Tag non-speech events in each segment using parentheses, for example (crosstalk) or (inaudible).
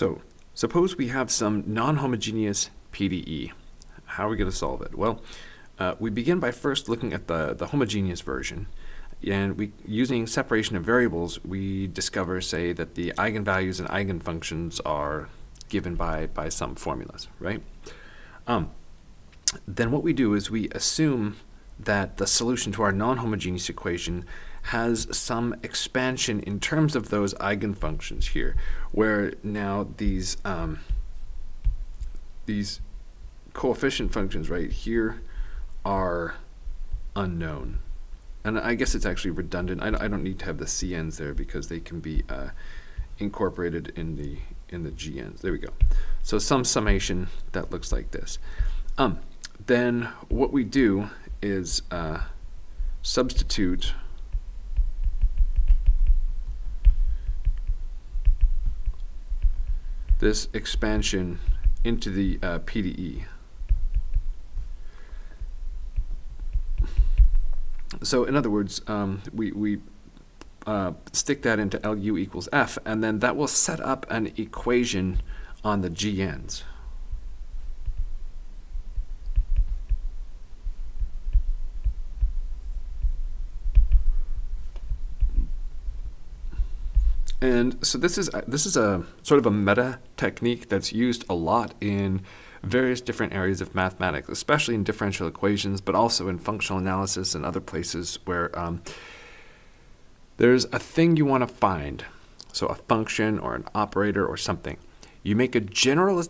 So suppose we have some non-homogeneous PDE. How are we going to solve it? Well, uh, we begin by first looking at the, the homogeneous version. And we, using separation of variables, we discover, say, that the eigenvalues and eigenfunctions are given by, by some formulas, right? Um, then what we do is we assume that the solution to our non-homogeneous equation has some expansion in terms of those eigenfunctions here, where now these um, these coefficient functions right here are unknown. And I guess it's actually redundant. I, I don't need to have the CNs there because they can be uh, incorporated in the in the GNs. There we go. So some summation that looks like this. Um, then what we do is uh, substitute this expansion into the uh, PDE. So in other words, um, we, we uh, stick that into LU equals F, and then that will set up an equation on the GNs. And so this is this is a sort of a meta technique that's used a lot in various different areas of mathematics, especially in differential equations, but also in functional analysis and other places where um, there's a thing you want to find. So a function or an operator or something. You make a general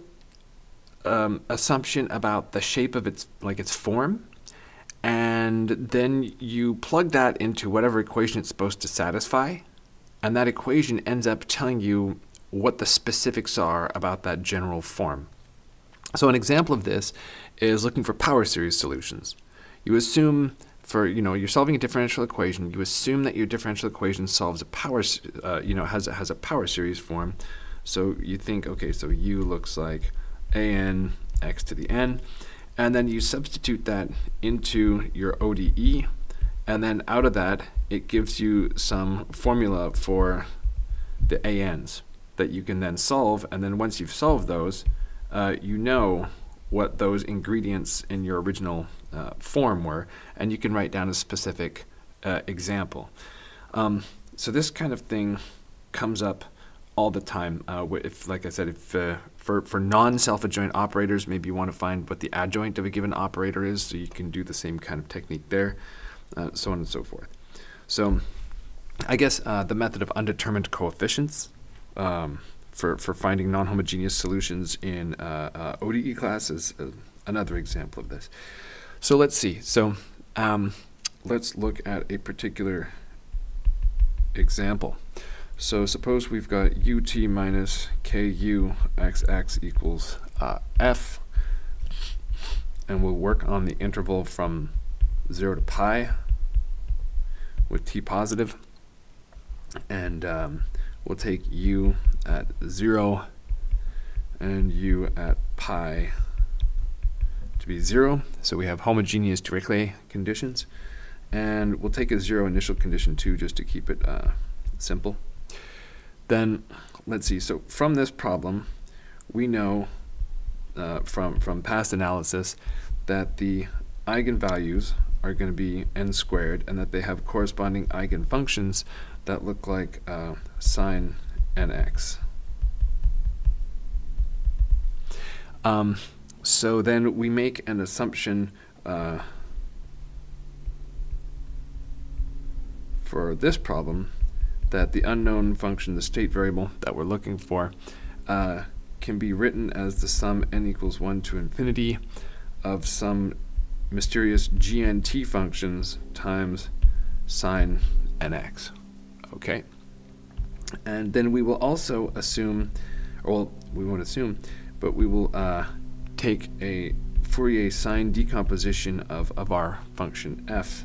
um, assumption about the shape of its like its form, and then you plug that into whatever equation it's supposed to satisfy and that equation ends up telling you what the specifics are about that general form. So an example of this is looking for power series solutions. You assume for, you know, you're solving a differential equation, you assume that your differential equation solves a power, uh, you know, has a, has a power series form. So you think, okay, so u looks like an x to the n, and then you substitute that into your ODE, and then out of that, it gives you some formula for the ANs that you can then solve. And then once you've solved those, uh, you know what those ingredients in your original uh, form were, and you can write down a specific uh, example. Um, so this kind of thing comes up all the time. Uh, if, like I said, if uh, for, for non-self-adjoint operators, maybe you want to find what the adjoint of a given operator is, so you can do the same kind of technique there uh, so on and so forth. So I guess uh, the method of undetermined coefficients um, for, for finding non-homogeneous solutions in uh, uh ODE class is uh, another example of this. So let's see. So um, let's look at a particular example. So suppose we've got ut minus ku xx equals uh, f, and we'll work on the interval from 0 to pi with t positive, and um, we'll take u at 0 and u at pi to be 0. So we have homogeneous Dirichlet conditions. And we'll take a 0 initial condition too just to keep it uh, simple. Then let's see, so from this problem, we know uh, from, from past analysis that the eigenvalues are going to be n squared and that they have corresponding eigenfunctions that look like uh, sine nx. Um, so then we make an assumption uh, for this problem that the unknown function, the state variable that we're looking for, uh, can be written as the sum n equals 1 to infinity of some mysterious GNT functions times sine nx. Okay? And then we will also assume, or well, we won't assume, but we will uh, take a Fourier sine decomposition of, of our function f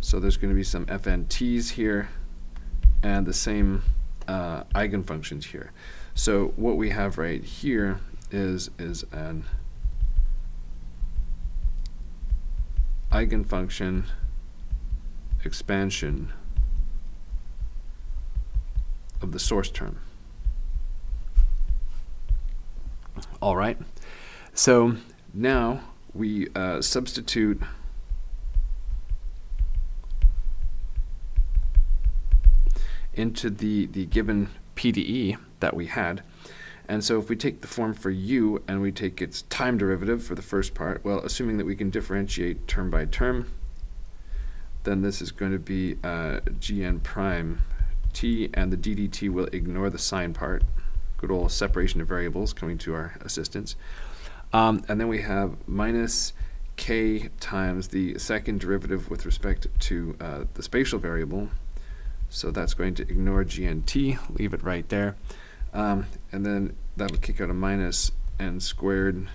So there's going to be some FNTs here and the same uh, eigenfunctions here. So what we have right here is, is an eigenfunction expansion of the source term. All right. So now we uh, substitute into the, the given PDE that we had. And so if we take the form for u and we take its time derivative for the first part, well, assuming that we can differentiate term by term, then this is going to be uh, gn prime t, and the ddt will ignore the sine part. Good old separation of variables coming to our assistance. Um, and then we have minus k times the second derivative with respect to uh, the spatial variable. So that's going to ignore gnt, leave it right there. Um, and then that would kick out a minus n squared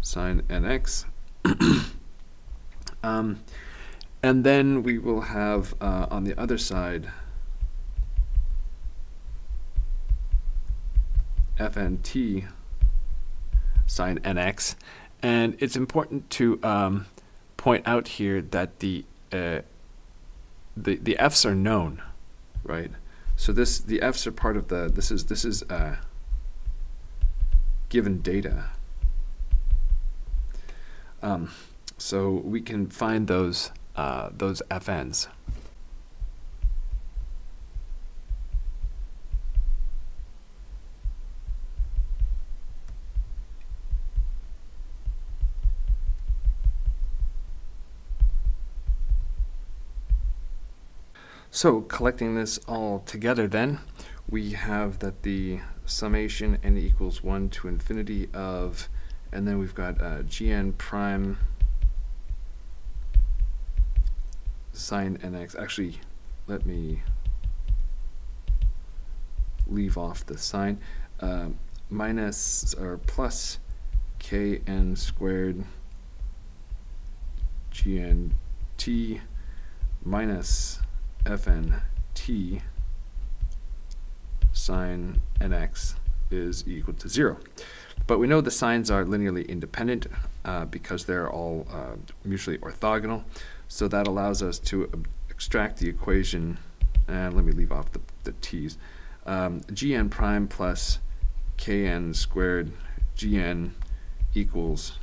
sine nx. (coughs) um, and then we will have uh, on the other side fnt sine nx. And it's important to um, point out here that the, uh, the, the f's are known, right? So this the f's are part of the this is this is uh, given data. Um, so we can find those uh, those fn's. So collecting this all together then, we have that the summation n equals 1 to infinity of, and then we've got uh, gn prime sine nx. Actually, let me leave off the sine. Uh, minus or plus kn squared gnt minus fn t sine nx is equal to 0. But we know the sines are linearly independent uh, because they're all uh, mutually orthogonal. So that allows us to extract the equation, and let me leave off the, the t's, um, gn prime plus kn squared gn equals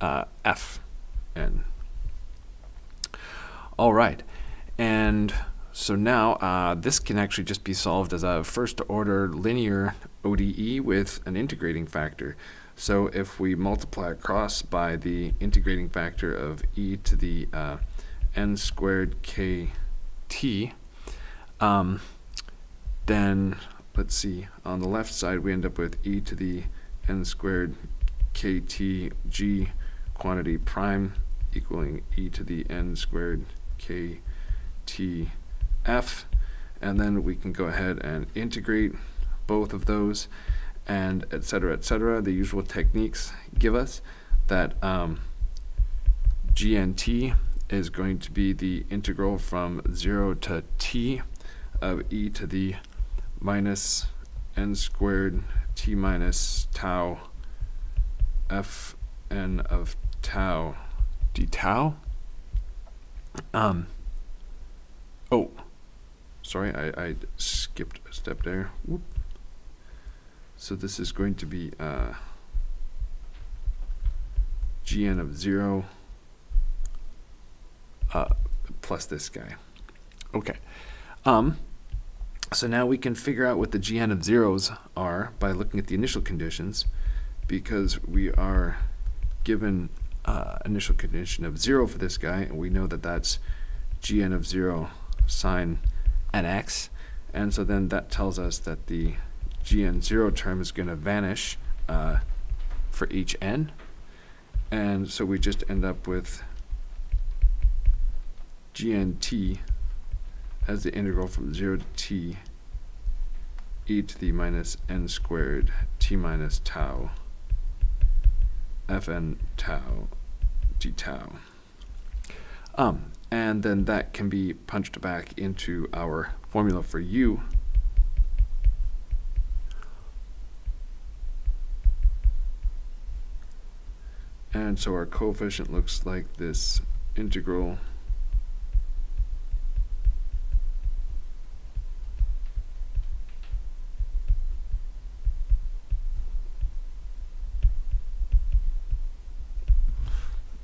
uh, fn. All right. And so now uh, this can actually just be solved as a first order linear ODE with an integrating factor. So if we multiply across by the integrating factor of e to the uh, n squared kt, um, then let's see, on the left side we end up with e to the n squared kt g quantity prime equaling e to the n squared kt F, and then we can go ahead and integrate both of those, and etc. etc. The usual techniques give us that um, GNT is going to be the integral from 0 to t of e to the minus n squared t minus tau f n of tau d tau. Um, sorry, I, I skipped a step there. Whoop. So this is going to be uh, gn of 0 uh, plus this guy. Okay. Um, so now we can figure out what the gn of zeros are by looking at the initial conditions because we are given uh, initial condition of 0 for this guy and we know that that's gn of 0 sine nx. And so then that tells us that the gn0 term is going to vanish uh, for each n. And so we just end up with gnt as the integral from 0 to t e to the minus n squared t minus tau fn tau d tau. Um, and then that can be punched back into our formula for u. And so our coefficient looks like this integral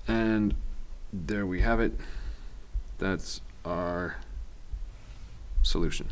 And there we have it. That's our solution.